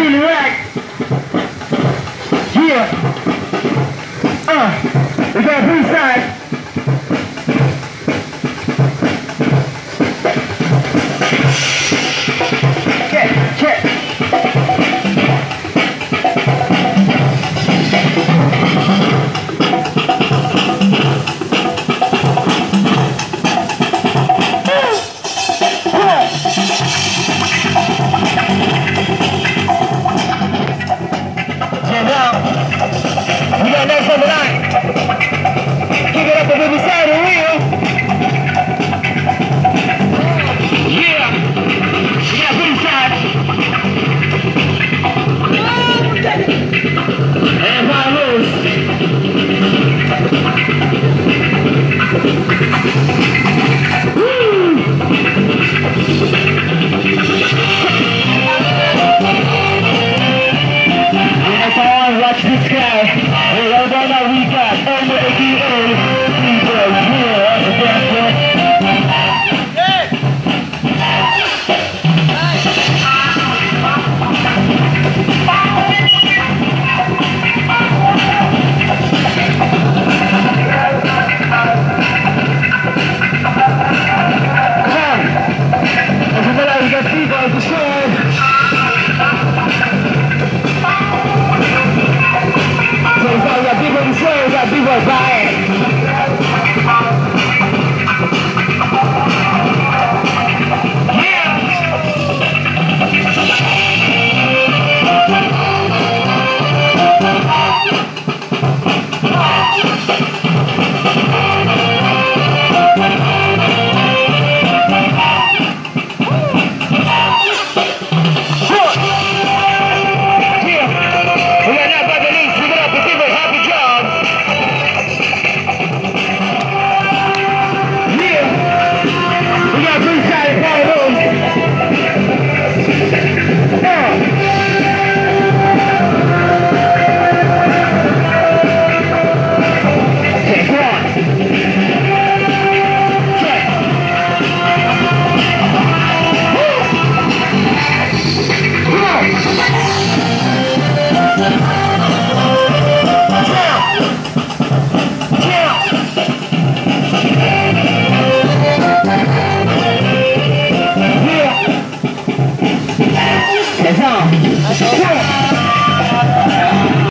Happy New Year!